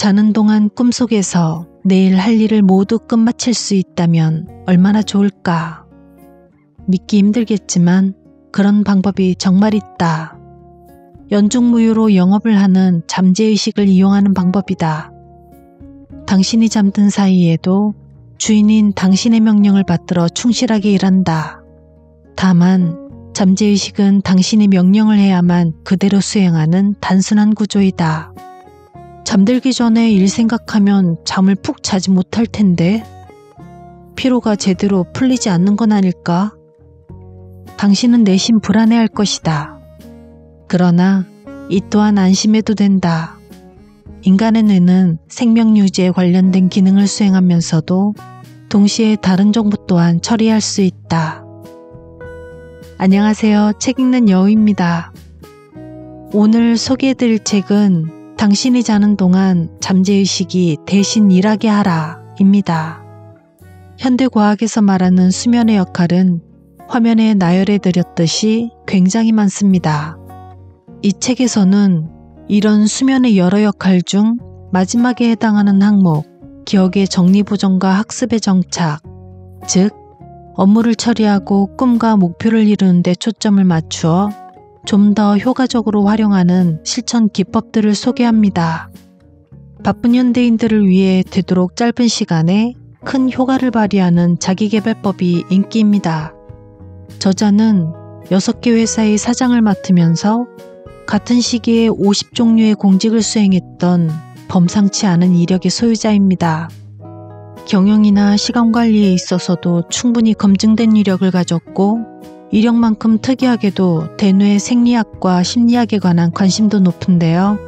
자는 동안 꿈속에서 내일 할 일을 모두 끝마칠 수 있다면 얼마나 좋을까. 믿기 힘들겠지만 그런 방법이 정말 있다. 연중무휴로 영업을 하는 잠재의식을 이용하는 방법이다. 당신이 잠든 사이에도 주인인 당신의 명령을 받들어 충실하게 일한다. 다만 잠재의식은 당신이 명령을 해야만 그대로 수행하는 단순한 구조이다. 잠들기 전에 일 생각하면 잠을 푹 자지 못할 텐데 피로가 제대로 풀리지 않는 건 아닐까? 당신은 내심 불안해할 것이다. 그러나 이 또한 안심해도 된다. 인간의 뇌는 생명 유지에 관련된 기능을 수행하면서도 동시에 다른 정보 또한 처리할 수 있다. 안녕하세요. 책 읽는 여우입니다. 오늘 소개해드릴 책은 당신이 자는 동안 잠재의식이 대신 일하게 하라 입니다. 현대과학에서 말하는 수면의 역할은 화면에 나열해드렸듯이 굉장히 많습니다. 이 책에서는 이런 수면의 여러 역할 중 마지막에 해당하는 항목, 기억의 정리보정과 학습의 정착, 즉, 업무를 처리하고 꿈과 목표를 이루는 데 초점을 맞추어 좀 더 효과적으로 활용하는 실천 기법들을 소개합니다. 바쁜 현대인들을 위해 되도록 짧은 시간에 큰 효과를 발휘하는 자기개발법이 인기입니다. 저자는 6개 회사의 사장을 맡으면서 같은 시기에 50종류의 공직을 수행했던 범상치 않은 이력의 소유자입니다. 경영이나 시간 관리에 있어서도 충분히 검증된 이력을 가졌고 이력만큼 특이하게도 대뇌 생리학과 심리학에 관한 관심도 높은데요.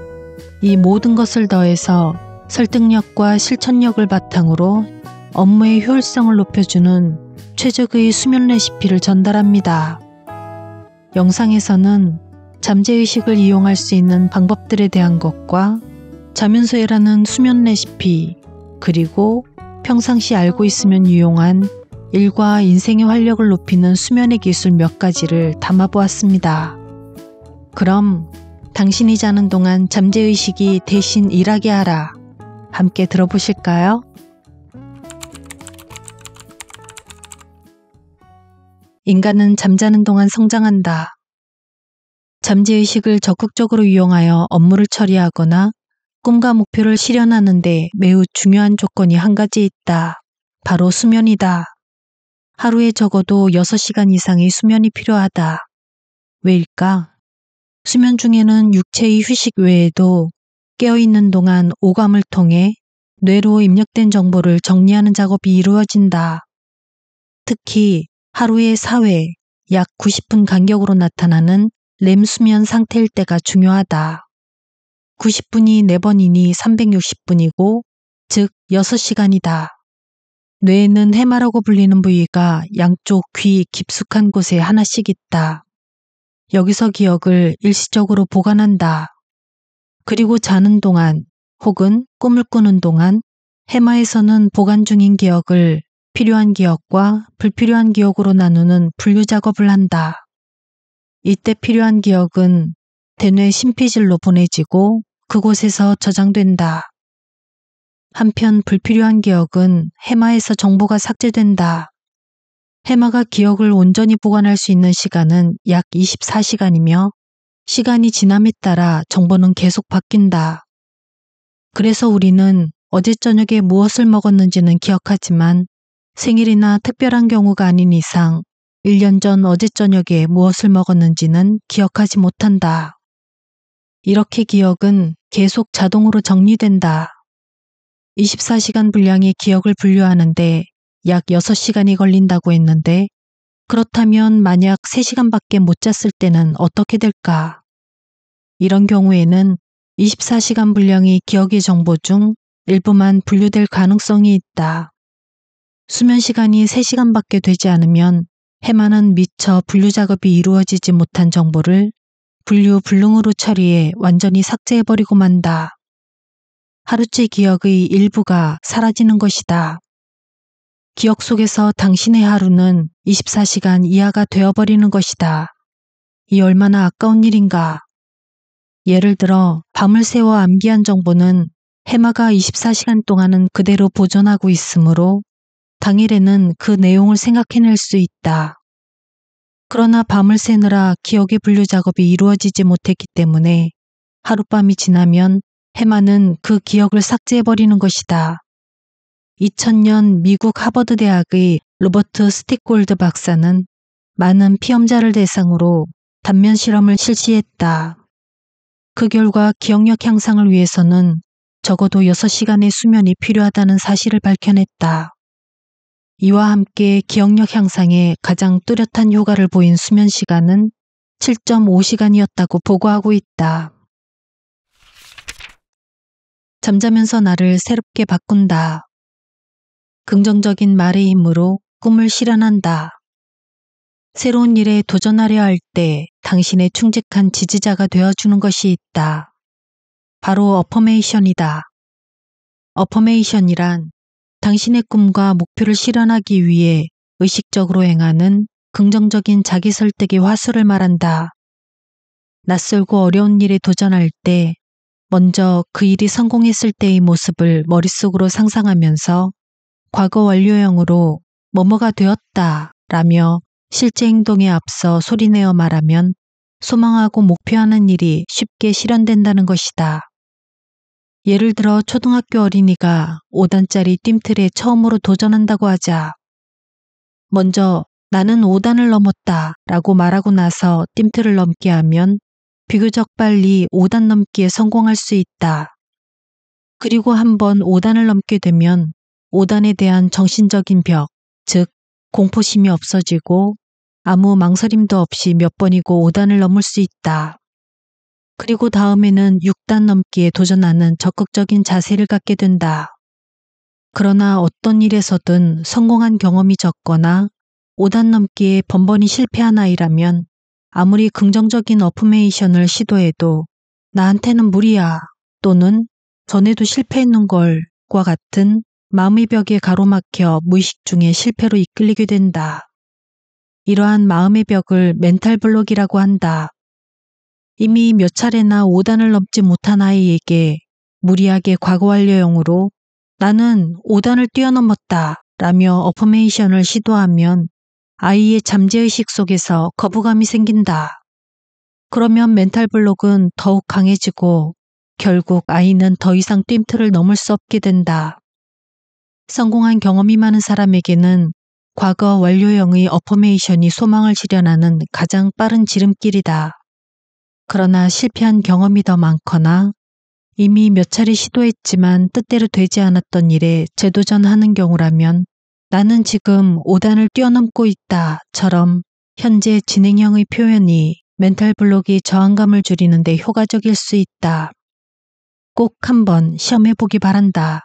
이 모든 것을 더해서 설득력과 실천력을 바탕으로 업무의 효율성을 높여주는 최적의 수면 레시피를 전달합니다. 영상에서는 잠재의식을 이용할 수 있는 방법들에 대한 것과 자면서 일하는 수면 레시피, 그리고 평상시 알고 있으면 유용한 일과 인생의 활력을 높이는 수면의 기술 몇 가지를 담아보았습니다. 그럼 당신이 자는 동안 잠재의식이 대신 일하게 하라. 함께 들어보실까요? 인간은 잠자는 동안 성장한다. 잠재의식을 적극적으로 이용하여 업무를 처리하거나 꿈과 목표를 실현하는데 매우 중요한 조건이 한 가지 있다. 바로 수면이다. 하루에 적어도 6시간 이상의 수면이 필요하다. 왜일까? 수면 중에는 육체의 휴식 외에도 깨어있는 동안 오감을 통해 뇌로 입력된 정보를 정리하는 작업이 이루어진다. 특히 하루에 4회, 약 90분 간격으로 나타나는 렘 수면 상태일 때가 중요하다. 90분이 4번이니 360분이고, 즉 6시간이다. 뇌에는 해마라고 불리는 부위가 양쪽 귀 깊숙한 곳에 하나씩 있다. 여기서 기억을 일시적으로 보관한다. 그리고 자는 동안 혹은 꿈을 꾸는 동안 해마에서는 보관 중인 기억을 필요한 기억과 불필요한 기억으로 나누는 분류 작업을 한다. 이때 필요한 기억은 대뇌 심피질로 보내지고 그곳에서 저장된다. 한편 불필요한 기억은 해마에서 정보가 삭제된다. 해마가 기억을 온전히 보관할 수 있는 시간은 약 24시간이며 시간이 지남에 따라 정보는 계속 바뀐다. 그래서 우리는 어제 저녁에 무엇을 먹었는지는 기억하지만 생일이나 특별한 경우가 아닌 이상 1년 전 어제 저녁에 무엇을 먹었는지는 기억하지 못한다. 이렇게 기억은 계속 자동으로 정리된다. 24시간 분량의 기억을 분류하는데 약 6시간이 걸린다고 했는데 그렇다면 만약 3시간밖에 못 잤을 때는 어떻게 될까? 이런 경우에는 24시간 분량의 기억의 정보 중 일부만 분류될 가능성이 있다. 수면 시간이 3시간밖에 되지 않으면 해마는 미처 분류 작업이 이루어지지 못한 정보를 분류 불능으로 처리해 완전히 삭제해버리고 만다. 하루째 기억의 일부가 사라지는 것이다. 기억 속에서 당신의 하루는 24시간 이하가 되어버리는 것이다. 이 얼마나 아까운 일인가. 예를 들어 밤을 새워 암기한 정보는 해마가 24시간 동안은 그대로 보존하고 있으므로 당일에는 그 내용을 생각해낼 수 있다. 그러나 밤을 새느라 기억의 분류 작업이 이루어지지 못했기 때문에 하룻밤이 지나면 해마는 그 기억을 삭제해버리는 것이다. 2000년 미국 하버드 대학의 로버트 스틱골드 박사는 많은 피험자를 대상으로 단면 실험을 실시했다. 그 결과 기억력 향상을 위해서는 적어도 6시간의 수면이 필요하다는 사실을 밝혀냈다. 이와 함께 기억력 향상에 가장 뚜렷한 효과를 보인 수면 시간은 7.5시간이었다고 보고하고 있다. 잠자면서 나를 새롭게 바꾼다. 긍정적인 말의 힘으로 꿈을 실현한다. 새로운 일에 도전하려 할 때 당신의 충직한 지지자가 되어주는 것이 있다. 바로 어퍼메이션이다. 어퍼메이션이란 당신의 꿈과 목표를 실현하기 위해 의식적으로 행하는 긍정적인 자기 설득의 화수를 말한다. 낯설고 어려운 일에 도전할 때 먼저 그 일이 성공했을 때의 모습을 머릿속으로 상상하면서 과거 완료형으로 뭐뭐가 되었다 라며 실제 행동에 앞서 소리내어 말하면 소망하고 목표하는 일이 쉽게 실현된다는 것이다. 예를 들어 초등학교 어린이가 5단짜리 뜀틀에 처음으로 도전한다고 하자. 먼저 나는 5단을 넘었다 라고 말하고 나서 뜀틀을 넘게 하면 비교적 빨리 5단 넘기에 성공할 수 있다. 그리고 한번 5단을 넘게 되면 5단에 대한 정신적인 벽, 즉 공포심이 없어지고 아무 망설임도 없이 몇 번이고 5단을 넘을 수 있다. 그리고 다음에는 6단 넘기에 도전하는 적극적인 자세를 갖게 된다. 그러나 어떤 일에서든 성공한 경험이 적거나 5단 넘기에 번번이 실패한 아이라면 아무리 긍정적인 어프메이션을 시도해도 나한테는 무리야 또는 전에도 실패했는 걸과 같은 마음의 벽에 가로막혀 무의식 중에 실패로 이끌리게 된다. 이러한 마음의 벽을 멘탈 블록이라고 한다. 이미 몇 차례나 5단을 넘지 못한 아이에게 무리하게 과거 완료형으로 나는 5단을 뛰어넘었다 라며 어퍼메이션을 시도하면 아이의 잠재의식 속에서 거부감이 생긴다. 그러면 멘탈 블록은 더욱 강해지고 결국 아이는 더 이상 뜀틀을 넘을 수 없게 된다. 성공한 경험이 많은 사람에게는 과거 완료형의 어퍼메이션이 소망을 실현하는 가장 빠른 지름길이다. 그러나 실패한 경험이 더 많거나 이미 몇 차례 시도했지만 뜻대로 되지 않았던 일에 재도전하는 경우라면 나는 지금 5단을 뛰어넘고 있다처럼 현재 진행형의 표현이 멘탈 블록이 저항감을 줄이는데 효과적일 수 있다. 꼭 한번 시험해 보기 바란다.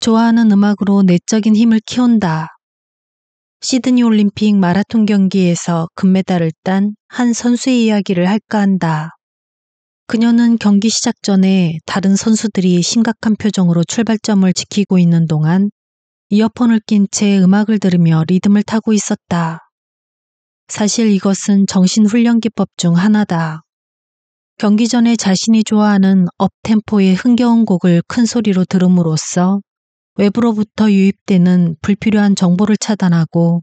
좋아하는 음악으로 내적인 힘을 키운다. 시드니 올림픽 마라톤 경기에서 금메달을 딴 한 선수의 이야기를 할까 한다. 그녀는 경기 시작 전에 다른 선수들이 심각한 표정으로 출발점을 지키고 있는 동안 이어폰을 낀 채 음악을 들으며 리듬을 타고 있었다. 사실 이것은 정신훈련 기법 중 하나다. 경기 전에 자신이 좋아하는 업템포의 흥겨운 곡을 큰 소리로 들음으로써 외부로부터 유입되는 불필요한 정보를 차단하고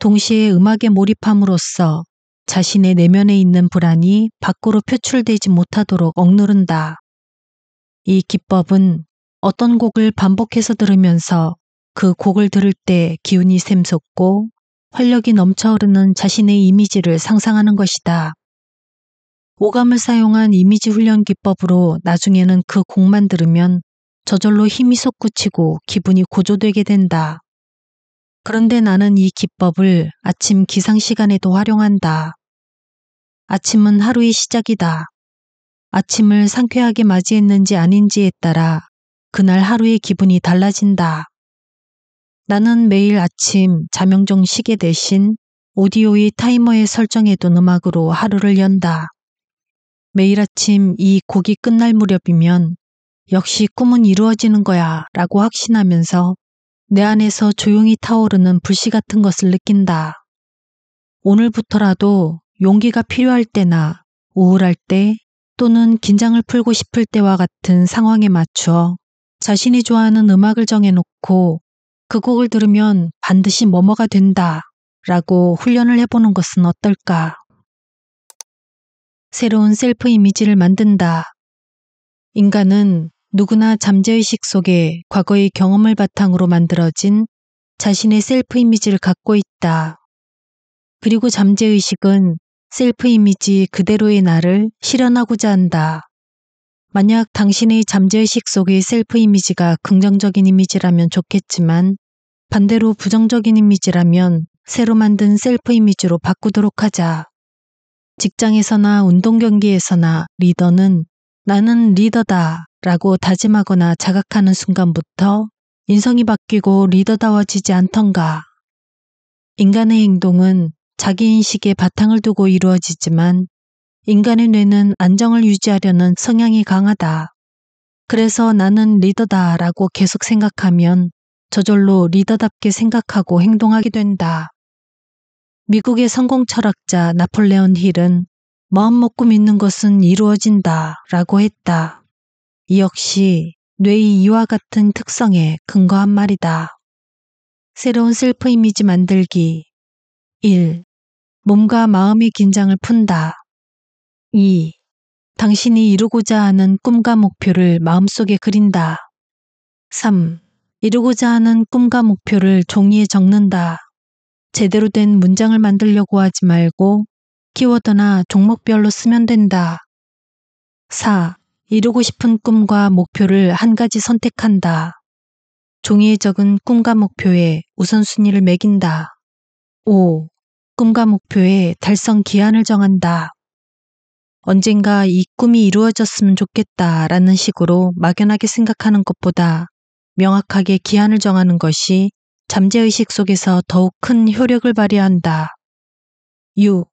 동시에 음악에 몰입함으로써 자신의 내면에 있는 불안이 밖으로 표출되지 못하도록 억누른다. 이 기법은 어떤 곡을 반복해서 들으면서 그 곡을 들을 때 기운이 샘솟고 활력이 넘쳐흐르는 자신의 이미지를 상상하는 것이다. 오감을 사용한 이미지 훈련 기법으로 나중에는 그 곡만 들으면 저절로 힘이 솟구치고 기분이 고조되게 된다. 그런데 나는 이 기법을 아침 기상 시간에도 활용한다. 아침은 하루의 시작이다. 아침을 상쾌하게 맞이했는지 아닌지에 따라 그날 하루의 기분이 달라진다. 나는 매일 아침 자명종 시계 대신 오디오의 타이머에 설정해둔 음악으로 하루를 연다. 매일 아침 이 곡이 끝날 무렵이면 역시 꿈은 이루어지는 거야 라고 확신하면서 내 안에서 조용히 타오르는 불씨 같은 것을 느낀다. 오늘부터라도 용기가 필요할 때나 우울할 때 또는 긴장을 풀고 싶을 때와 같은 상황에 맞추어 자신이 좋아하는 음악을 정해놓고 그 곡을 들으면 반드시 뭐뭐가 된다 라고 훈련을 해보는 것은 어떨까? 새로운 셀프 이미지를 만든다. 인간은 누구나 잠재의식 속에 과거의 경험을 바탕으로 만들어진 자신의 셀프 이미지를 갖고 있다. 그리고 잠재의식은 셀프 이미지 그대로의 나를 실현하고자 한다. 만약 당신의 잠재의식 속의 셀프 이미지가 긍정적인 이미지라면 좋겠지만 반대로 부정적인 이미지라면 새로 만든 셀프 이미지로 바꾸도록 하자. 직장에서나 운동 경기에서나 리더는 나는 리더다 라고 다짐하거나 자각하는 순간부터 인성이 바뀌고 리더다워지지 않던가. 인간의 행동은 자기 인식에 바탕을 두고 이루어지지만 인간의 뇌는 안정을 유지하려는 성향이 강하다. 그래서 나는 리더다 라고 계속 생각하면 저절로 리더답게 생각하고 행동하게 된다. 미국의 성공 철학자 나폴레온 힐은 마음 먹고 믿는 것은 이루어진다 라고 했다. 이 역시 뇌의 이와 같은 특성에 근거한 말이다. 새로운 셀프 이미지 만들기 1. 몸과 마음의 긴장을 푼다. 2. 당신이 이루고자 하는 꿈과 목표를 마음속에 그린다. 3. 이루고자 하는 꿈과 목표를 종이에 적는다. 제대로 된 문장을 만들려고 하지 말고 키워드나 종목별로 쓰면 된다. 4. 이루고 싶은 꿈과 목표를 한 가지 선택한다. 종이에 적은 꿈과 목표에 우선순위를 매긴다. 5. 꿈과 목표에 달성 기한을 정한다. 언젠가 이 꿈이 이루어졌으면 좋겠다라는 식으로 막연하게 생각하는 것보다 명확하게 기한을 정하는 것이 잠재의식 속에서 더욱 큰 효력을 발휘한다. 6.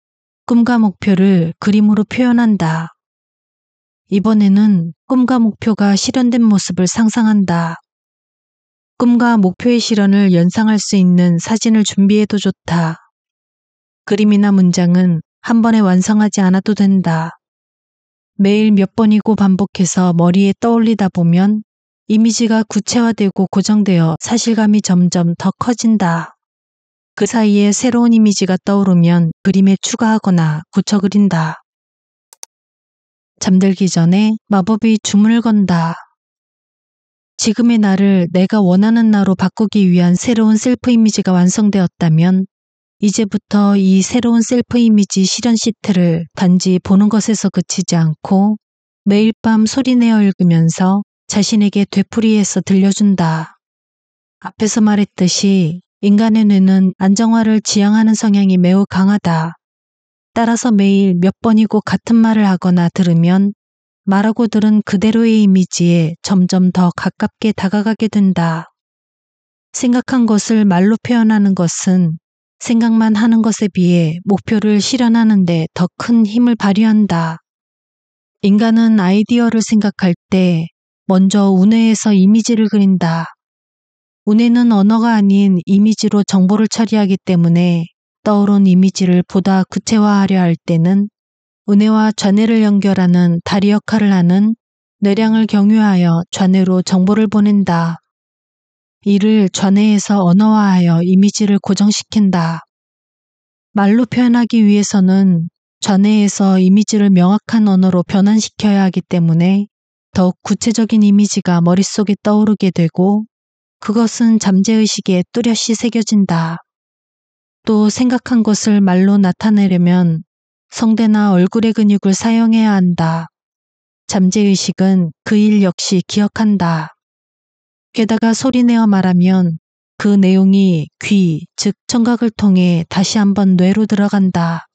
꿈과 목표를 그림으로 표현한다. 이번에는 꿈과 목표가 실현된 모습을 상상한다. 꿈과 목표의 실현을 연상할 수 있는 사진을 준비해도 좋다. 그림이나 문장은 한 번에 완성하지 않아도 된다. 매일 몇 번이고 반복해서 머리에 떠올리다 보면 이미지가 구체화되고 고정되어 사실감이 점점 더 커진다. 그 사이에 새로운 이미지가 떠오르면 그림에 추가하거나 고쳐 그린다. 잠들기 전에 마법이 주문을 건다. 지금의 나를 내가 원하는 나로 바꾸기 위한 새로운 셀프 이미지가 완성되었다면 이제부터 이 새로운 셀프 이미지 실현 시트를 단지 보는 것에서 그치지 않고 매일 밤 소리내어 읽으면서 자신에게 되풀이해서 들려준다. 앞에서 말했듯이 인간의 뇌는 안정화를 지향하는 성향이 매우 강하다. 따라서 매일 몇 번이고 같은 말을 하거나 들으면 말하고 들은 그대로의 이미지에 점점 더 가깝게 다가가게 된다. 생각한 것을 말로 표현하는 것은 생각만 하는 것에 비해 목표를 실현하는데 더 큰 힘을 발휘한다. 인간은 아이디어를 생각할 때 먼저 운해에서 이미지를 그린다. 운해는 언어가 아닌 이미지로 정보를 처리하기 때문에 떠오른 이미지를 보다 구체화하려 할 때는 운해와 좌뇌를 연결하는 다리 역할을 하는 뇌량을 경유하여 좌뇌로 정보를 보낸다. 이를 좌뇌에서 언어화하여 이미지를 고정시킨다. 말로 표현하기 위해서는 좌뇌에서 이미지를 명확한 언어로 변환시켜야 하기 때문에 더욱 구체적인 이미지가 머릿속에 떠오르게 되고 그것은 잠재의식에 뚜렷이 새겨진다. 또 생각한 것을 말로 나타내려면 성대나 얼굴의 근육을 사용해야 한다. 잠재의식은 그 일 역시 기억한다. 게다가 소리내어 말하면 그 내용이 귀, 즉 청각을 통해 다시 한번 뇌로 들어간다.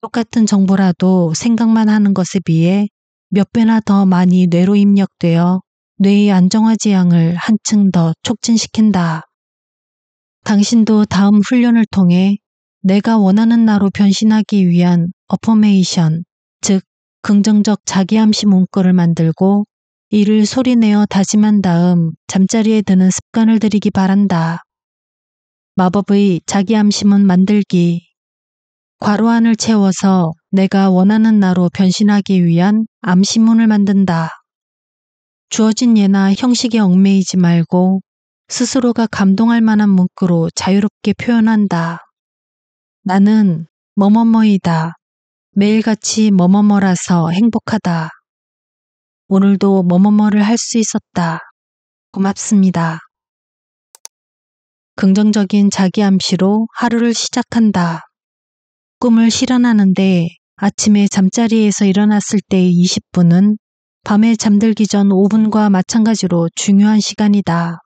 똑같은 정보라도 생각만 하는 것에 비해 몇 배나 더 많이 뇌로 입력되어 뇌의 안정화 지향을 한층 더 촉진시킨다. 당신도 다음 훈련을 통해 내가 원하는 나로 변신하기 위한 어퍼메이션, 즉 긍정적 자기암시 문구를 만들고 이를 소리내어 다짐한 다음 잠자리에 드는 습관을 들이기 바란다. 마법의 자기암심은 만들기 괄호안을 채워서 내가 원하는 나로 변신하기 위한 암시문을 만든다. 주어진 예나 형식에 얽매이지 말고 스스로가 감동할 만한 문구로 자유롭게 표현한다. 나는 뭐뭐뭐이다. 매일같이 뭐뭐뭐라서 행복하다. 오늘도 뭐뭐뭐를 할 수 있었다. 고맙습니다. 긍정적인 자기 암시로 하루를 시작한다. 꿈을 실현하는데 아침에 잠자리에서 일어났을 때의 20분은 밤에 잠들기 전 5분과 마찬가지로 중요한 시간이다.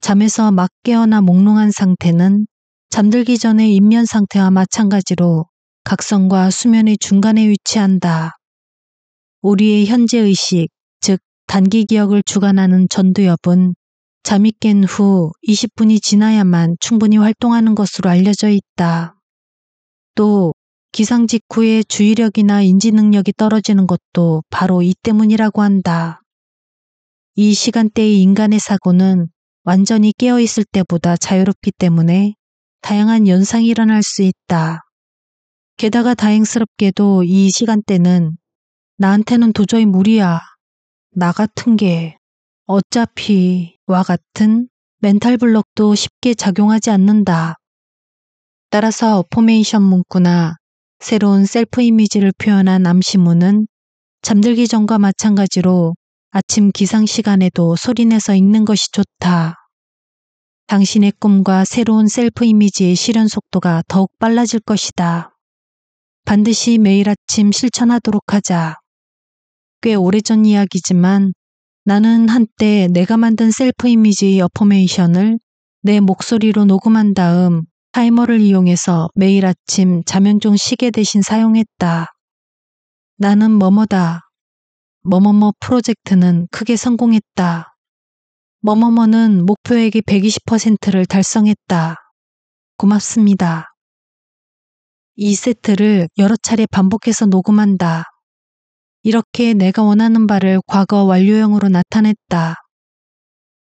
잠에서 막 깨어나 몽롱한 상태는 잠들기 전의 인면 상태와 마찬가지로 각성과 수면의 중간에 위치한다. 우리의 현재 의식, 즉 단기 기억을 주관하는 전두엽은 잠이 깬 후 20분이 지나야만 충분히 활동하는 것으로 알려져 있다. 또 기상 직후에 주의력이나 인지 능력이 떨어지는 것도 바로 이 때문이라고 한다. 이 시간대의 인간의 사고는 완전히 깨어 있을 때보다 자유롭기 때문에 다양한 연상이 일어날 수 있다. 게다가 다행스럽게도 이 시간대는 나한테는 도저히 무리야. 나 같은 게 어차피 와 같은 멘탈 블록도 쉽게 작용하지 않는다. 따라서 affirmation 문구나 새로운 셀프 이미지를 표현한 암시문은 잠들기 전과 마찬가지로 아침 기상 시간에도 소리내서 읽는 것이 좋다. 당신의 꿈과 새로운 셀프 이미지의 실현 속도가 더욱 빨라질 것이다. 반드시 매일 아침 실천하도록 하자. 꽤 오래전 이야기지만 나는 한때 내가 만든 셀프 이미지 affirmation을 내 목소리로 녹음한 다음 타이머를 이용해서 매일 아침 자명종 시계 대신 사용했다. 나는 뭐뭐다. 뭐뭐뭐 프로젝트는 크게 성공했다. 뭐뭐뭐는 목표액의 120%를 달성했다. 고맙습니다. 이 세트를 여러 차례 반복해서 녹음한다. 이렇게 내가 원하는 바를 과거 완료형으로 나타냈다.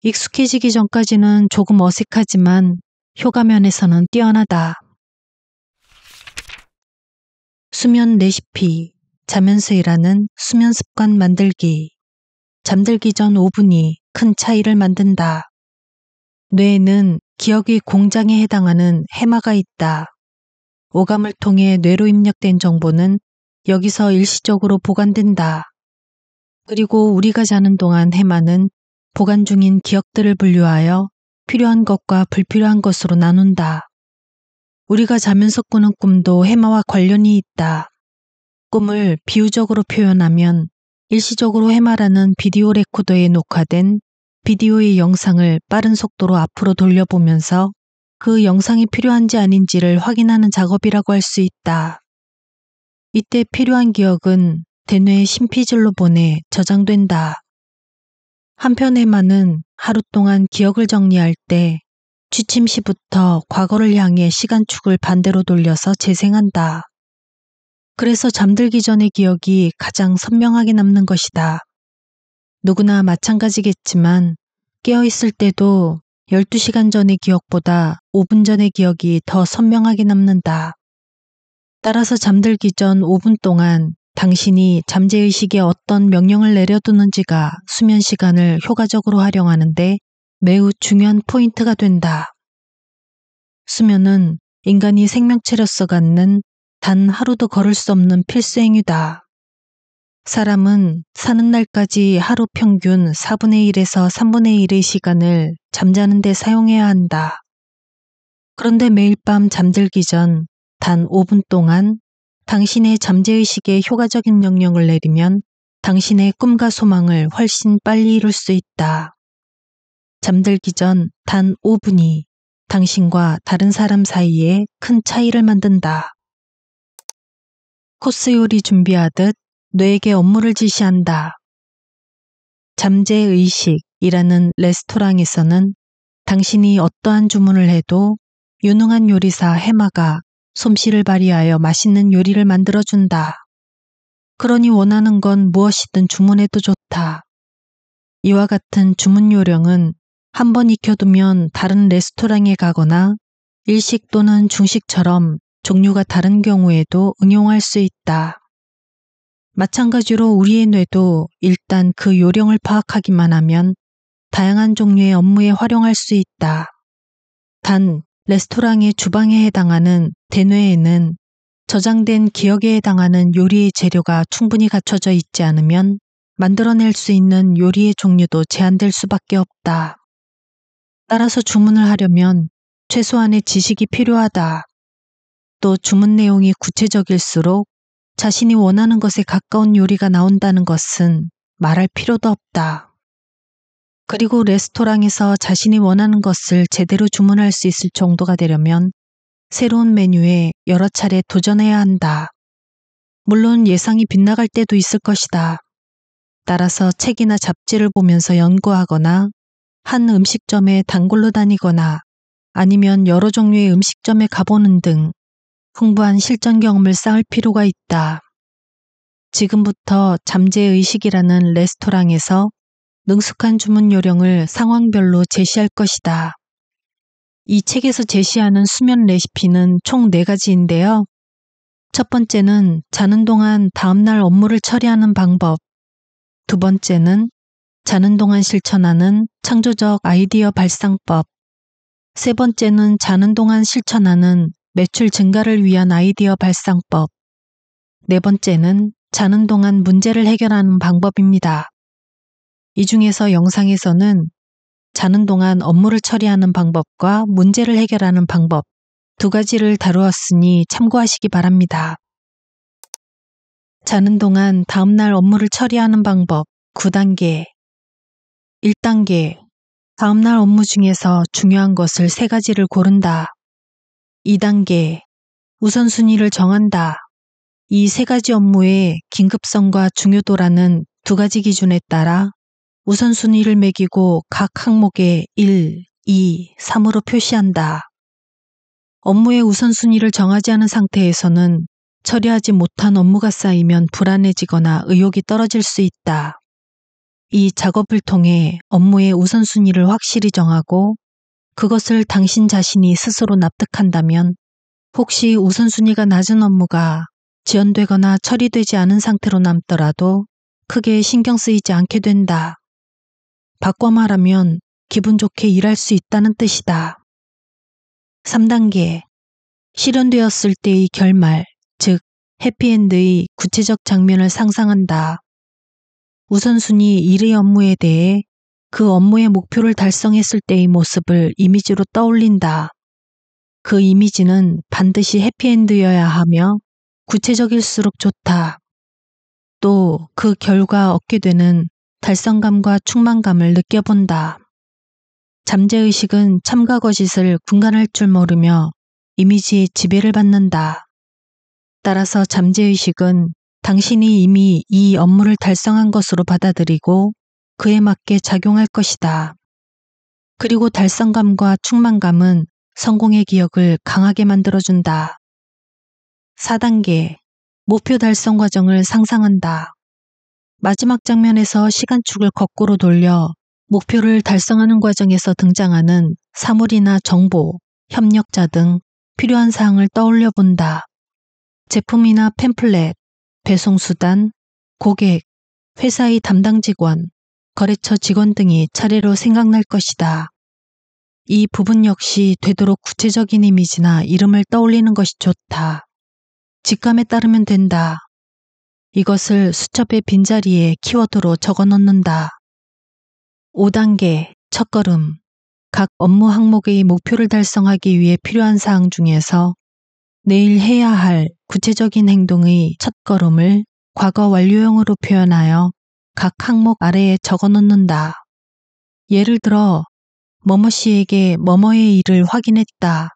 익숙해지기 전까지는 조금 어색하지만 효과면에서는 뛰어나다. 수면 레시피, 자면서 일하는 수면 습관 만들기. 잠들기 전 5분이 큰 차이를 만든다. 뇌에는 기억의 공장에 해당하는 해마가 있다. 오감을 통해 뇌로 입력된 정보는 여기서 일시적으로 보관된다. 그리고 우리가 자는 동안 해마는 보관 중인 기억들을 분류하여 필요한 것과 불필요한 것으로 나눈다. 우리가 자면서 꾸는 꿈도 해마와 관련이 있다. 꿈을 비유적으로 표현하면 일시적으로 해마라는 비디오 레코더에 녹화된 비디오의 영상을 빠른 속도로 앞으로 돌려보면서 그 영상이 필요한지 아닌지를 확인하는 작업이라고 할 수 있다. 이때 필요한 기억은 대뇌의 심피질로 보내 저장된다. 한편 해마는 하루 동안 기억을 정리할 때 취침 시부터 과거를 향해 시간축을 반대로 돌려서 재생한다. 그래서 잠들기 전의 기억이 가장 선명하게 남는 것이다. 누구나 마찬가지겠지만 깨어있을 때도 12시간 전의 기억보다 5분 전의 기억이 더 선명하게 남는다. 따라서 잠들기 전 5분 동안 당신이 잠재의식에 어떤 명령을 내려두는지가 수면 시간을 효과적으로 활용하는데 매우 중요한 포인트가 된다. 수면은 인간이 생명체로서 갖는 단 하루도 걸을 수 없는 필수 행위다. 사람은 사는 날까지 하루 평균 4분의 1에서 3분의 1의 시간을 잠자는 데 사용해야 한다. 그런데 매일 밤 잠들기 전 단 5분 동안 당신의 잠재의식에 효과적인 명령을 내리면 당신의 꿈과 소망을 훨씬 빨리 이룰 수 있다. 잠들기 전 단 5분이 당신과 다른 사람 사이에 큰 차이를 만든다. 코스 요리 준비하듯 뇌에게 업무를 지시한다. 잠재의식이라는 레스토랑에서는 당신이 어떠한 주문을 해도 유능한 요리사 해마가 솜씨를 발휘하여 맛있는 요리를 만들어준다. 그러니 원하는 건 무엇이든 주문해도 좋다. 이와 같은 주문 요령은 한 번 익혀두면 다른 레스토랑에 가거나 일식 또는 중식처럼 종류가 다른 경우에도 응용할 수 있다. 마찬가지로 우리의 뇌도 일단 그 요령을 파악하기만 하면 다양한 종류의 업무에 활용할 수 있다. 단, 레스토랑의 주방에 해당하는 대뇌에는 저장된 기억에 해당하는 요리의 재료가 충분히 갖춰져 있지 않으면 만들어낼 수 있는 요리의 종류도 제한될 수밖에 없다. 따라서 주문을 하려면 최소한의 지식이 필요하다. 또 주문 내용이 구체적일수록 자신이 원하는 것에 가까운 요리가 나온다는 것은 말할 필요도 없다. 그리고 레스토랑에서 자신이 원하는 것을 제대로 주문할 수 있을 정도가 되려면 새로운 메뉴에 여러 차례 도전해야 한다. 물론 예상이 빗나갈 때도 있을 것이다. 따라서 책이나 잡지를 보면서 연구하거나 한 음식점에 단골로 다니거나 아니면 여러 종류의 음식점에 가보는 등 풍부한 실전 경험을 쌓을 필요가 있다. 지금부터 잠재의식이라는 레스토랑에서 능숙한 주문 요령을 상황별로 제시할 것이다. 이 책에서 제시하는 수면 레시피는 총 4가지인데요. 첫 번째는 자는 동안 다음날 업무를 처리하는 방법. 두 번째는 자는 동안 실천하는 창조적 아이디어 발상법. 세 번째는 자는 동안 실천하는 매출 증가를 위한 아이디어 발상법. 네 번째는 자는 동안 문제를 해결하는 방법입니다. 이 중에서 영상에서는 자는 동안 업무를 처리하는 방법과 문제를 해결하는 방법 두 가지를 다루었으니 참고하시기 바랍니다. 자는 동안 다음날 업무를 처리하는 방법 9단계 1단계 다음날 업무 중에서 중요한 것을 세 가지를 고른다. 2단계 우선순위를 정한다. 이 세 가지 업무의 긴급성과 중요도라는 두 가지 기준에 따라 우선순위를 매기고 각 항목에 1, 2, 3으로 표시한다. 업무의 우선순위를 정하지 않은 상태에서는 처리하지 못한 업무가 쌓이면 불안해지거나 의욕이 떨어질 수 있다. 이 작업을 통해 업무의 우선순위를 확실히 정하고 그것을 당신 자신이 스스로 납득한다면 혹시 우선순위가 낮은 업무가 지연되거나 처리되지 않은 상태로 남더라도 크게 신경 쓰이지 않게 된다. 바꿔 말하면 기분 좋게 일할 수 있다는 뜻이다. 3단계 실현되었을 때의 결말, 즉 해피엔드의 구체적 장면을 상상한다. 우선순위 1의 업무에 대해 그 업무의 목표를 달성했을 때의 모습을 이미지로 떠올린다. 그 이미지는 반드시 해피엔드여야 하며 구체적일수록 좋다. 또 그 결과 얻게 되는 달성감과 충만감을 느껴본다. 잠재의식은 참가 거짓을 분간할 줄 모르며 이미지의 지배를 받는다. 따라서 잠재의식은 당신이 이미 이 업무를 달성한 것으로 받아들이고 그에 맞게 작용할 것이다. 그리고 달성감과 충만감은 성공의 기억을 강하게 만들어준다. 4단계 목표 달성 과정을 상상한다. 마지막 장면에서 시간축을 거꾸로 돌려 목표를 달성하는 과정에서 등장하는 사물이나 정보, 협력자 등 필요한 사항을 떠올려 본다. 제품이나 팸플렛, 배송수단, 고객, 회사의 담당 직원, 거래처 직원 등이 차례로 생각날 것이다. 이 부분 역시 되도록 구체적인 이미지나 이름을 떠올리는 것이 좋다. 직감에 따르면 된다. 이것을 수첩의 빈자리에 키워드로 적어 넣는다. 5단계 첫걸음 각 업무 항목의 목표를 달성하기 위해 필요한 사항 중에서 내일 해야 할 구체적인 행동의 첫걸음을 과거 완료형으로 표현하여 각 항목 아래에 적어 놓는다. 예를 들어 뭐뭐 씨에게 뭐뭐의 일을 확인했다.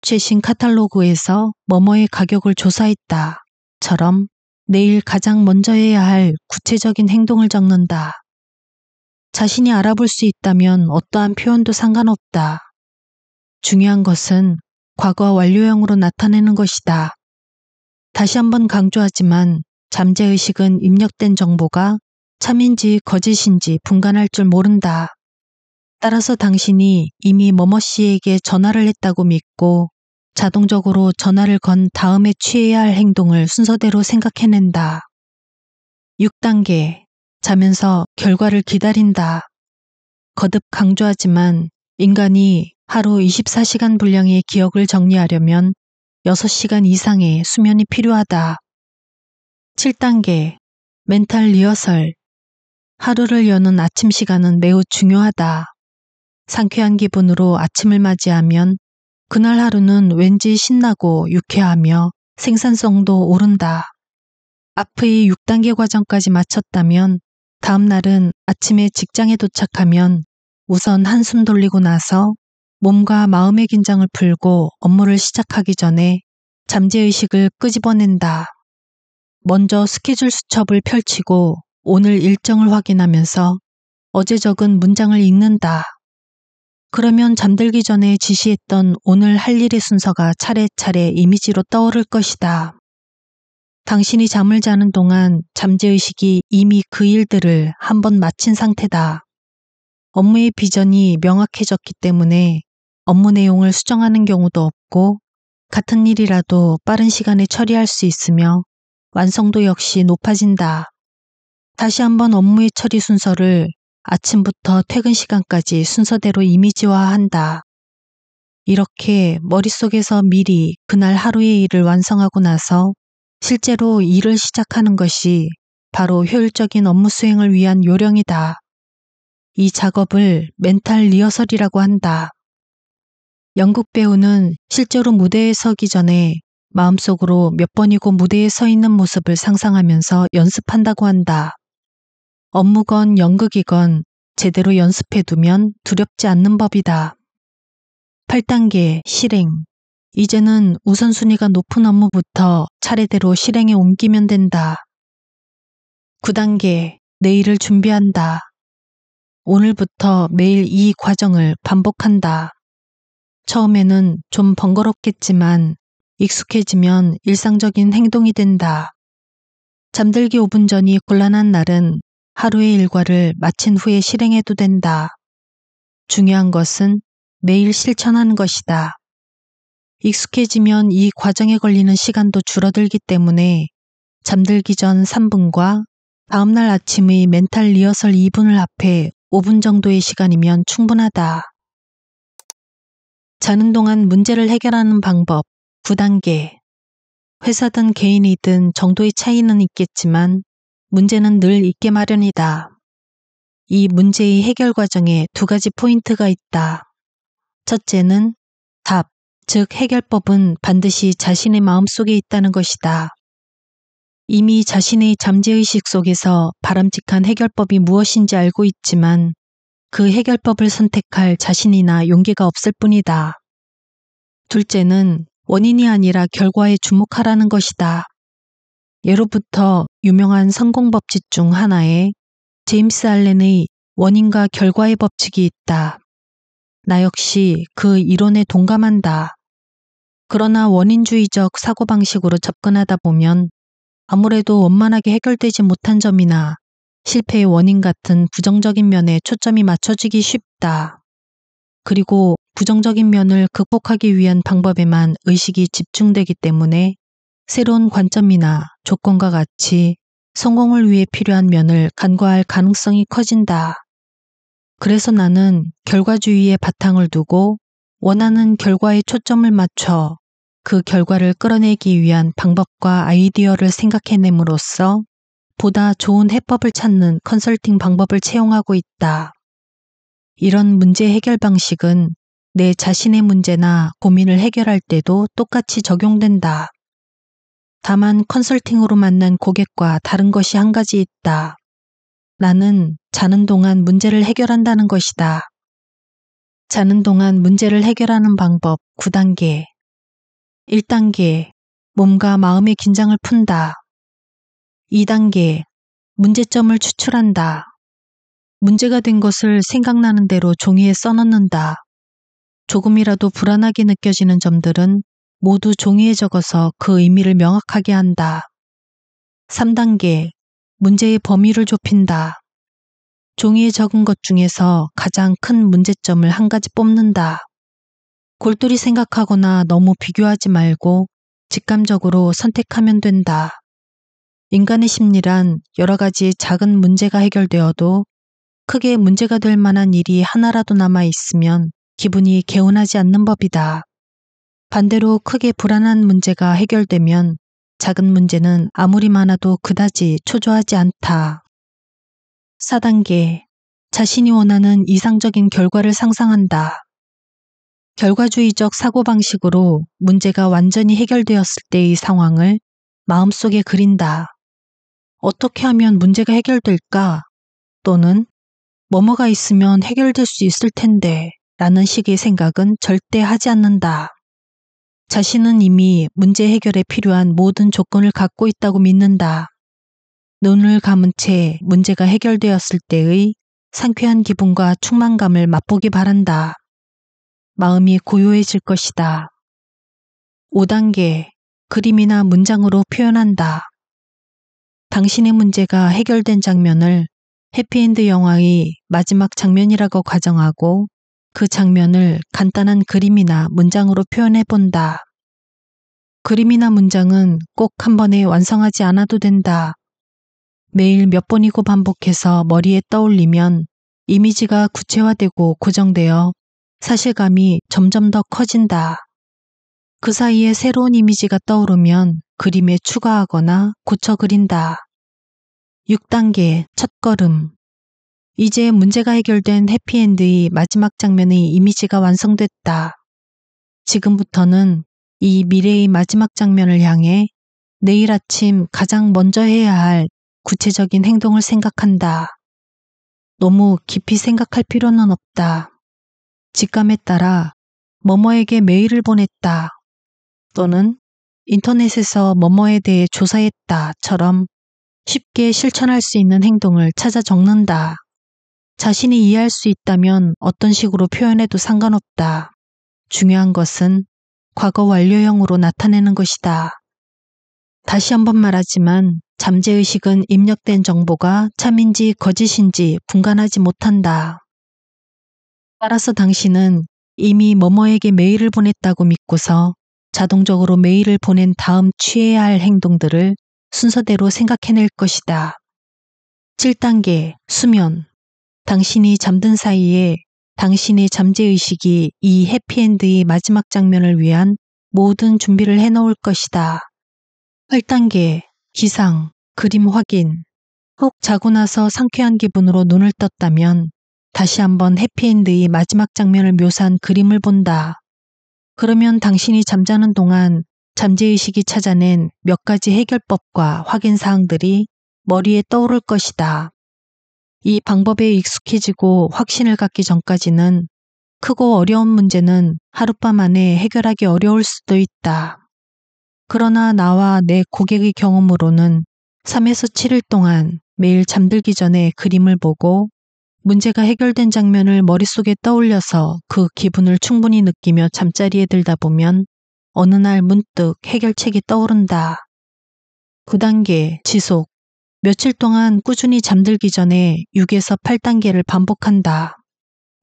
최신 카탈로그에서 뭐뭐의 가격을 조사했다. 처럼 내일 가장 먼저 해야 할 구체적인 행동을 적는다. 자신이 알아볼 수 있다면 어떠한 표현도 상관없다. 중요한 것은 과거 완료형으로 나타내는 것이다. 다시 한번 강조하지만 잠재의식은 입력된 정보가 참인지 거짓인지 분간할 줄 모른다. 따라서 당신이 이미 머머 씨에게 전화를 했다고 믿고 자동적으로 전화를 건 다음에 취해야 할 행동을 순서대로 생각해낸다. 6단계. 자면서 결과를 기다린다. 거듭 강조하지만 인간이 하루 24시간 분량의 기억을 정리하려면 6시간 이상의 수면이 필요하다. 7단계. 멘탈 리허설. 하루를 여는 아침 시간은 매우 중요하다. 상쾌한 기분으로 아침을 맞이하면 그날 하루는 왠지 신나고 유쾌하며 생산성도 오른다. 앞의 6단계 과정까지 마쳤다면 다음 날은 아침에 직장에 도착하면 우선 한숨 돌리고 나서 몸과 마음의 긴장을 풀고 업무를 시작하기 전에 잠재의식을 끄집어낸다. 먼저 스케줄 수첩을 펼치고 오늘 일정을 확인하면서 어제 적은 문장을 읽는다. 그러면 잠들기 전에 지시했던 오늘 할 일의 순서가 차례차례 이미지로 떠오를 것이다. 당신이 잠을 자는 동안 잠재의식이 이미 그 일들을 한 번 마친 상태다. 업무의 비전이 명확해졌기 때문에 업무 내용을 수정하는 경우도 없고 같은 일이라도 빠른 시간에 처리할 수 있으며 완성도 역시 높아진다. 다시 한번 업무의 처리 순서를 아침부터 퇴근 시간까지 순서대로 이미지화한다. 이렇게 머릿속에서 미리 그날 하루의 일을 완성하고 나서 실제로 일을 시작하는 것이 바로 효율적인 업무 수행을 위한 요령이다. 이 작업을 멘탈 리허설이라고 한다. 영국 배우는 실제로 무대에 서기 전에 마음속으로 몇 번이고 무대에 서 있는 모습을 상상하면서 연습한다고 한다. 업무건 연극이건 제대로 연습해 두면 두렵지 않는 법이다. 8단계 실행. 이제는 우선순위가 높은 업무부터 차례대로 실행에 옮기면 된다. 9단계 내일을 준비한다. 오늘부터 매일 이 과정을 반복한다. 처음에는 좀 번거롭겠지만 익숙해지면 일상적인 행동이 된다. 잠들기 5분 전이 곤란한 날은 하루의 일과를 마친 후에 실행해도 된다. 중요한 것은 매일 실천하는 것이다. 익숙해지면 이 과정에 걸리는 시간도 줄어들기 때문에 잠들기 전 3분과 다음날 아침의 멘탈 리허설 2분을 합해 5분 정도의 시간이면 충분하다. 자는 동안 문제를 해결하는 방법 9단계. 회사든 개인이든 정도의 차이는 있겠지만 문제는 늘 있게 마련이다. 이 문제의 해결 과정에 두 가지 포인트가 있다. 첫째는 답, 즉 해결법은 반드시 자신의 마음 속에 있다는 것이다. 이미 자신의 잠재의식 속에서 바람직한 해결법이 무엇인지 알고 있지만 그 해결법을 선택할 자신이나 용기가 없을 뿐이다. 둘째는 원인이 아니라 결과에 주목하라는 것이다. 예로부터 유명한 성공 법칙 중 하나에 제임스 알렌의 원인과 결과의 법칙이 있다. 나 역시 그 이론에 동감한다. 그러나 원인주의적 사고방식으로 접근하다 보면 아무래도 원만하게 해결되지 못한 점이나 실패의 원인 같은 부정적인 면에 초점이 맞춰지기 쉽다. 그리고 부정적인 면을 극복하기 위한 방법에만 의식이 집중되기 때문에 새로운 관점이나 조건과 같이 성공을 위해 필요한 면을 간과할 가능성이 커진다. 그래서 나는 결과주의의 바탕을 두고 원하는 결과에 초점을 맞춰 그 결과를 끌어내기 위한 방법과 아이디어를 생각해냄으로써 보다 좋은 해법을 찾는 컨설팅 방법을 채용하고 있다. 이런 문제 해결 방식은 내 자신의 문제나 고민을 해결할 때도 똑같이 적용된다. 다만 컨설팅으로 만난 고객과 다른 것이 한 가지 있다. 나는 자는 동안 문제를 해결한다는 것이다. 자는 동안 문제를 해결하는 방법 9단계. 1단계. 몸과 마음의 긴장을 푼다. 2단계. 문제점을 추출한다. 문제가 된 것을 생각나는 대로 종이에 써놓는다. 조금이라도 불안하게 느껴지는 점들은 모두 종이에 적어서 그 의미를 명확하게 한다. 3단계. 문제의 범위를 좁힌다. 종이에 적은 것 중에서 가장 큰 문제점을 한 가지 뽑는다. 골똘히 생각하거나 너무 비교하지 말고 직감적으로 선택하면 된다. 인간의 심리란 여러 가지 작은 문제가 해결되어도 크게 문제가 될 만한 일이 하나라도 남아 있으면 기분이 개운하지 않는 법이다. 반대로 크게 불안한 문제가 해결되면 작은 문제는 아무리 많아도 그다지 초조하지 않다. 4단계 자신이 원하는 이상적인 결과를 상상한다. 결과주의적 사고방식으로 문제가 완전히 해결되었을 때의 상황을 마음속에 그린다. 어떻게 하면 문제가 해결될까? 또는 뭐뭐가 있으면 해결될 수 있을 텐데 라는 식의 생각은 절대 하지 않는다. 자신은 이미 문제 해결에 필요한 모든 조건을 갖고 있다고 믿는다. 눈을 감은 채 문제가 해결되었을 때의 상쾌한 기분과 충만감을 맛보기 바란다. 마음이 고요해질 것이다. 5단계 그림이나 문장으로 표현한다. 당신의 문제가 해결된 장면을 해피엔드 영화의 마지막 장면이라고 가정하고 그 장면을 간단한 그림이나 문장으로 표현해 본다. 그림이나 문장은 꼭 한 번에 완성하지 않아도 된다. 매일 몇 번이고 반복해서 머리에 떠올리면 이미지가 구체화되고 고정되어 사실감이 점점 더 커진다. 그 사이에 새로운 이미지가 떠오르면 그림에 추가하거나 고쳐 그린다. 6단계 첫걸음 이제 문제가 해결된 해피엔드의 마지막 장면의 이미지가 완성됐다. 지금부터는 이 미래의 마지막 장면을 향해 내일 아침 가장 먼저 해야 할 구체적인 행동을 생각한다. 너무 깊이 생각할 필요는 없다. 직감에 따라 뭐뭐에게 메일을 보냈다. 또는 인터넷에서 뭐뭐에 대해 조사했다처럼 쉽게 실천할 수 있는 행동을 찾아 적는다. 자신이 이해할 수 있다면 어떤 식으로 표현해도 상관없다. 중요한 것은 과거 완료형으로 나타내는 것이다. 다시 한번 말하지만 잠재의식은 입력된 정보가 참인지 거짓인지 분간하지 못한다. 따라서 당신은 이미 뭐뭐에게 메일을 보냈다고 믿고서 자동적으로 메일을 보낸 다음 취해야 할 행동들을 순서대로 생각해낼 것이다. 7단계 수면 당신이 잠든 사이에 당신의 잠재의식이 이 해피엔드의 마지막 장면을 위한 모든 준비를 해놓을 것이다. 8단계 기상, 그림 확인 혹 자고 나서 상쾌한 기분으로 눈을 떴다면 다시 한번 해피엔드의 마지막 장면을 묘사한 그림을 본다. 그러면 당신이 잠자는 동안 잠재의식이 찾아낸 몇 가지 해결법과 확인 사항들이 머리에 떠오를 것이다. 이 방법에 익숙해지고 확신을 갖기 전까지는 크고 어려운 문제는 하룻밤 안에 해결하기 어려울 수도 있다. 그러나 나와 내 고객의 경험으로는 3에서 7일 동안 매일 잠들기 전에 그림을 보고 문제가 해결된 장면을 머릿속에 떠올려서 그 기분을 충분히 느끼며 잠자리에 들다 보면 어느 날 문득 해결책이 떠오른다. 9단계 지속 며칠 동안 꾸준히 잠들기 전에 6에서 8단계를 반복한다.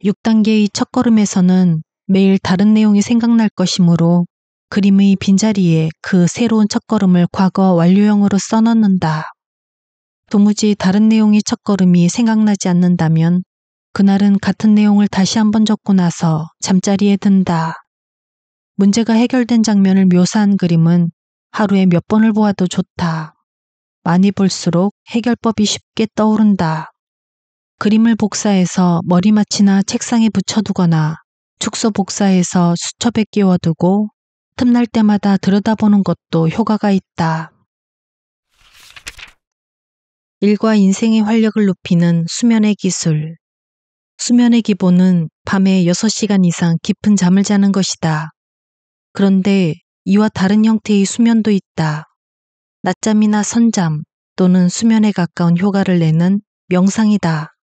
6단계의 첫걸음에서는 매일 다른 내용이 생각날 것이므로 그림의 빈자리에 그 새로운 첫걸음을 과거 완료형으로 써넣는다. 도무지 다른 내용의 첫걸음이 생각나지 않는다면 그날은 같은 내용을 다시 한번 적고 나서 잠자리에 든다. 문제가 해결된 장면을 묘사한 그림은 하루에 몇 번을 보아도 좋다. 많이 볼수록 해결법이 쉽게 떠오른다. 그림을 복사해서 머리맡이나 책상에 붙여두거나 축소 복사해서 수첩에 끼워두고 틈날 때마다 들여다보는 것도 효과가 있다. 일과 인생의 활력을 높이는 수면의 기술. 수면의 기본은 밤에 6시간 이상 깊은 잠을 자는 것이다. 그런데 이와 다른 형태의 수면도 있다. 낮잠이나 선잠 또는 수면에 가까운 효과를 내는 명상이다.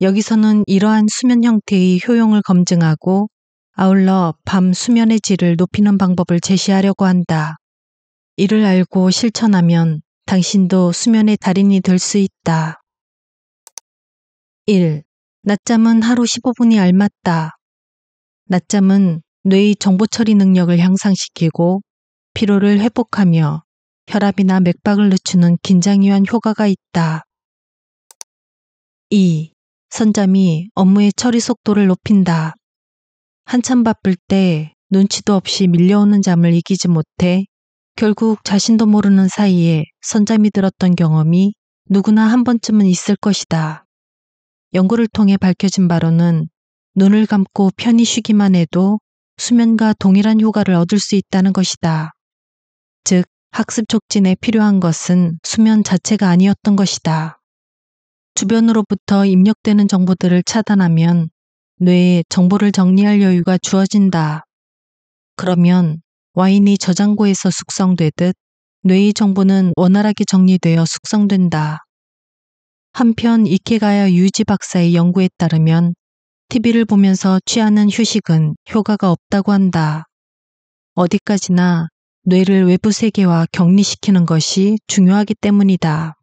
여기서는 이러한 수면 형태의 효용을 검증하고 아울러 밤 수면의 질을 높이는 방법을 제시하려고 한다. 이를 알고 실천하면 당신도 수면의 달인이 될 수 있다. 1. 낮잠은 하루 15분이 알맞다. 낮잠은 뇌의 정보 처리 능력을 향상시키고 피로를 회복하며 혈압이나 맥박을 늦추는 긴장이 한 효과가 있다. 2. 선잠이 업무의 처리 속도를 높인다. 한참 바쁠 때 눈치도 없이 밀려오는 잠을 이기지 못해 결국 자신도 모르는 사이에 선잠이 들었던 경험이 누구나 한 번쯤은 있을 것이다. 연구를 통해 밝혀진 바로는 눈을 감고 편히 쉬기만 해도 수면과 동일한 효과를 얻을 수 있다는 것이다. 즉, 학습 촉진에 필요한 것은 수면 자체가 아니었던 것이다. 주변으로부터 입력되는 정보들을 차단하면 뇌에 정보를 정리할 여유가 주어진다. 그러면 와인이 저장고에서 숙성되듯 뇌의 정보는 원활하게 정리되어 숙성된다. 한편 이케가야 유지 박사의 연구에 따르면 TV를 보면서 취하는 휴식은 효과가 없다고 한다. 어디까지나 뇌를 외부 세계와 격리시키는 것이 중요하기 때문이다.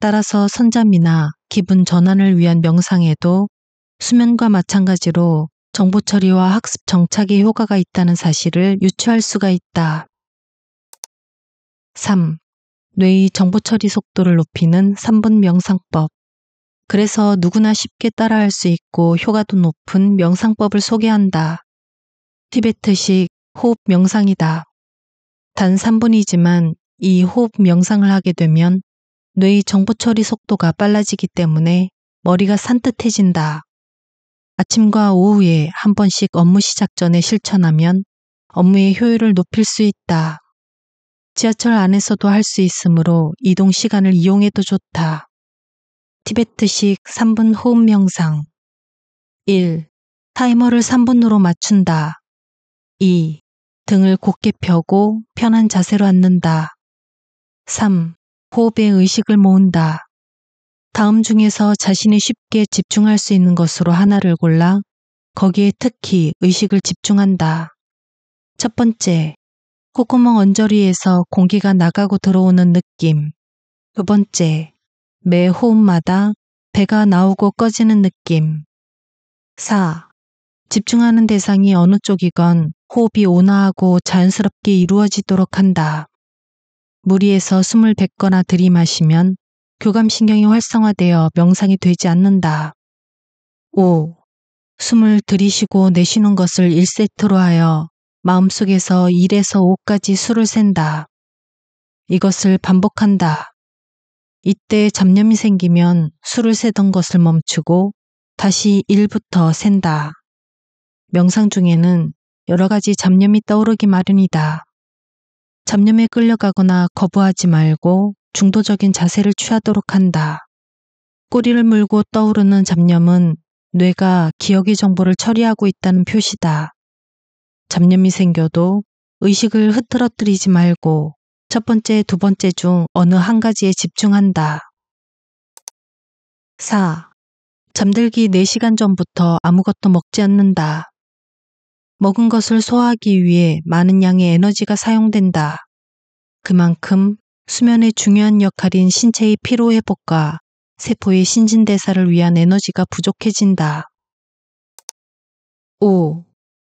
따라서 선잠이나 기분 전환을 위한 명상에도 수면과 마찬가지로 정보 처리와 학습 정착에 효과가 있다는 사실을 유추할 수가 있다. 3. 뇌의 정보 처리 속도를 높이는 3분 명상법. 그래서 누구나 쉽게 따라할 수 있고 효과도 높은 명상법을 소개한다. 티베트식 호흡 명상이다. 단 3분이지만 이 호흡 명상을 하게 되면 뇌의 정보 처리 속도가 빨라지기 때문에 머리가 산뜻해진다. 아침과 오후에 한 번씩 업무 시작 전에 실천하면 업무의 효율을 높일 수 있다. 지하철 안에서도 할 수 있으므로 이동 시간을 이용해도 좋다. 티베트식 3분 호흡 명상 1. 타이머를 3분으로 맞춘다. 2. 등을 곧게 펴고 편한 자세로 앉는다. 3. 호흡에 의식을 모은다. 다음 중에서 자신이 쉽게 집중할 수 있는 것으로 하나를 골라 거기에 특히 의식을 집중한다. 첫 번째, 콧구멍 언저리에서 공기가 나가고 들어오는 느낌. 두 번째, 매 호흡마다 배가 나오고 꺼지는 느낌. 4. 집중하는 대상이 어느 쪽이건 호흡이 온화하고 자연스럽게 이루어지도록 한다. 무리해서 숨을 뱉거나 들이마시면 교감신경이 활성화되어 명상이 되지 않는다. 5. 숨을 들이쉬고 내쉬는 것을 1세트로 하여 마음속에서 1에서 5까지 수를 센다. 이것을 반복한다. 이때 잡념이 생기면 수를 세던 것을 멈추고 다시 1부터 센다. 명상 중에는 여러 가지 잡념이 떠오르기 마련이다. 잡념에 끌려가거나 거부하지 말고 중도적인 자세를 취하도록 한다. 꼬리를 물고 떠오르는 잡념은 뇌가 기억의 정보를 처리하고 있다는 표시다. 잡념이 생겨도 의식을 흐트러뜨리지 말고 첫 번째, 두 번째 중 어느 한 가지에 집중한다. 4. 잠들기 4시간 전부터 아무것도 먹지 않는다. 먹은 것을 소화하기 위해 많은 양의 에너지가 사용된다. 그만큼 수면의 중요한 역할인 신체의 피로 회복과 세포의 신진대사를 위한 에너지가 부족해진다. 5.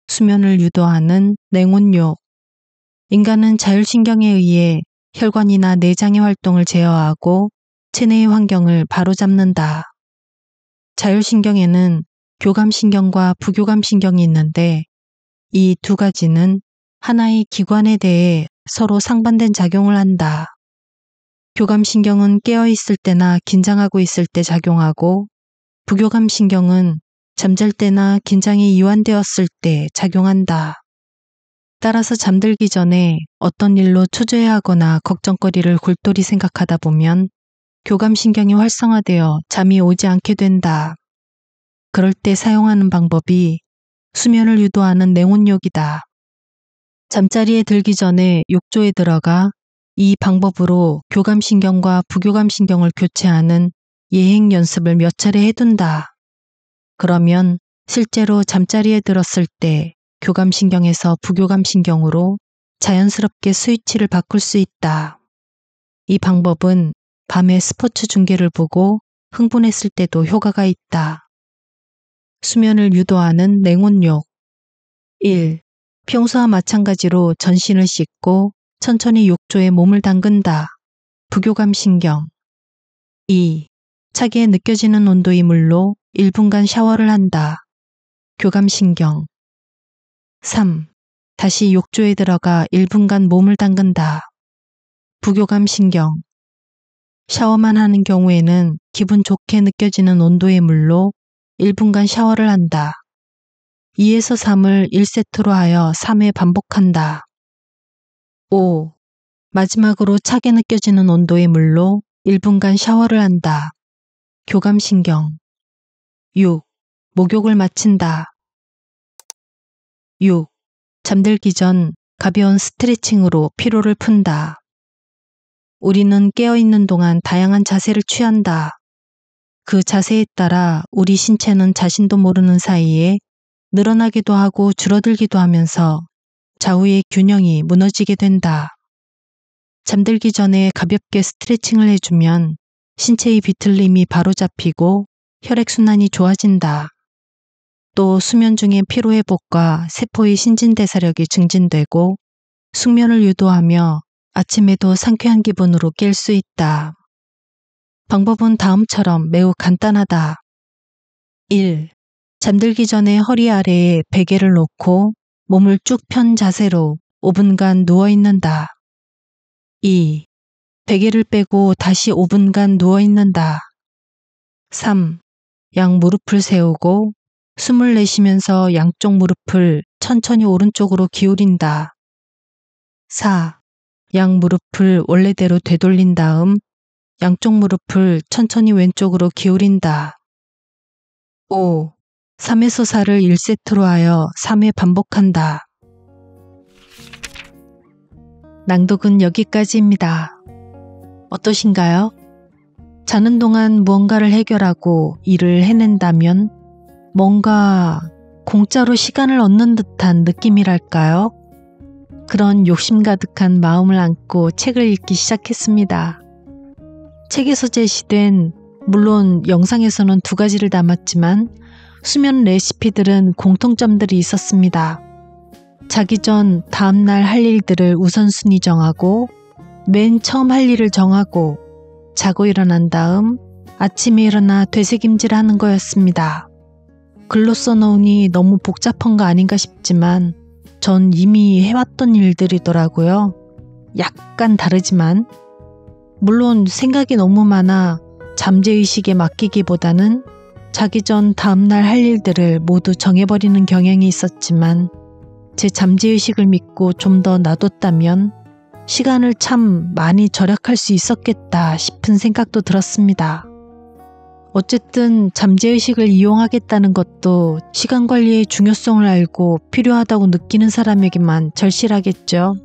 수면을 유도하는 냉온욕. 인간은 자율신경에 의해 혈관이나 내장의 활동을 제어하고 체내의 환경을 바로잡는다. 자율신경에는 교감신경과 부교감신경이 있는데 이 두 가지는 하나의 기관에 대해 서로 상반된 작용을 한다. 교감신경은 깨어있을 때나 긴장하고 있을 때 작용하고 부교감신경은 잠잘 때나 긴장이 이완되었을 때 작용한다. 따라서 잠들기 전에 어떤 일로 초조해하거나 걱정거리를 골똘히 생각하다 보면 교감신경이 활성화되어 잠이 오지 않게 된다. 그럴 때 사용하는 방법이 수면을 유도하는 냉온욕이다. 잠자리에 들기 전에 욕조에 들어가 이 방법으로 교감신경과 부교감신경을 교체하는 예행 연습을 몇 차례 해둔다. 그러면 실제로 잠자리에 들었을 때 교감신경에서 부교감신경으로 자연스럽게 스위치를 바꿀 수 있다. 이 방법은 밤에 스포츠 중계를 보고 흥분했을 때도 효과가 있다. 수면을 유도하는 냉온욕. 1. 평소와 마찬가지로 전신을 씻고 천천히 욕조에 몸을 담근다. 부교감 신경. 2. 차게 느껴지는 온도의 물로 1분간 샤워를 한다. 교감 신경. 3. 다시 욕조에 들어가 1분간 몸을 담근다. 부교감 신경. 샤워만 하는 경우에는 기분 좋게 느껴지는 온도의 물로 1분간 샤워를 한다. 2에서 3을 1세트로 하여 3회 반복한다. 5. 마지막으로 차게 느껴지는 온도의 물로 1분간 샤워를 한다. 교감신경 6. 목욕을 마친다. 6. 잠들기 전 가벼운 스트레칭으로 피로를 푼다. 우리는 깨어있는 동안 다양한 자세를 취한다. 그 자세에 따라 우리 신체는 자신도 모르는 사이에 늘어나기도 하고 줄어들기도 하면서 좌우의 균형이 무너지게 된다. 잠들기 전에 가볍게 스트레칭을 해주면 신체의 비틀림이 바로 잡히고 혈액순환이 좋아진다. 또 수면 중에 피로회복과 세포의 신진대사력이 증진되고 숙면을 유도하며 아침에도 상쾌한 기분으로 깰 수 있다. 방법은 다음처럼 매우 간단하다. 1. 잠들기 전에 허리 아래에 베개를 놓고 몸을 쭉 편 자세로 5분간 누워 있는다. 2. 베개를 빼고 다시 5분간 누워 있는다. 3. 양 무릎을 세우고 숨을 내쉬면서 양쪽 무릎을 천천히 오른쪽으로 기울인다. 4. 양 무릎을 원래대로 되돌린 다음 양쪽 무릎을 천천히 왼쪽으로 기울인다. 5. 3에서 4를 1세트로 하여 3회 반복한다. 낭독은 여기까지입니다. 어떠신가요? 자는 동안 무언가를 해결하고 일을 해낸다면 뭔가 공짜로 시간을 얻는 듯한 느낌이랄까요? 그런 욕심 가득한 마음을 안고 책을 읽기 시작했습니다. 책에서 제시된 물론 영상에서는 두 가지를 담았지만 수면 레시피들은 공통점들이 있었습니다. 자기 전 다음날 할 일들을 우선순위 정하고 맨 처음 할 일을 정하고 자고 일어난 다음 아침에 일어나 되새김질 하는 거였습니다. 글로 써놓으니 너무 복잡한 거 아닌가 싶지만 전 이미 해왔던 일들이더라고요. 약간 다르지만 물론 생각이 너무 많아 잠재의식에 맡기기보다는 자기 전 다음날 할 일들을 모두 정해버리는 경향이 있었지만 제 잠재의식을 믿고 좀 더 놔뒀다면 시간을 참 많이 절약할 수 있었겠다 싶은 생각도 들었습니다. 어쨌든 잠재의식을 이용하겠다는 것도 시간 관리의 중요성을 알고 필요하다고 느끼는 사람에게만 절실하겠죠.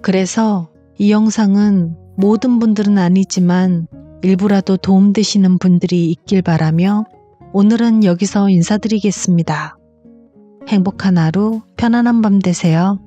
그래서 이 영상은 모든 분들은 아니지만 일부라도 도움되시는 분들이 있길 바라며 오늘은 여기서 인사드리겠습니다. 행복한 하루, 편안한 밤 되세요.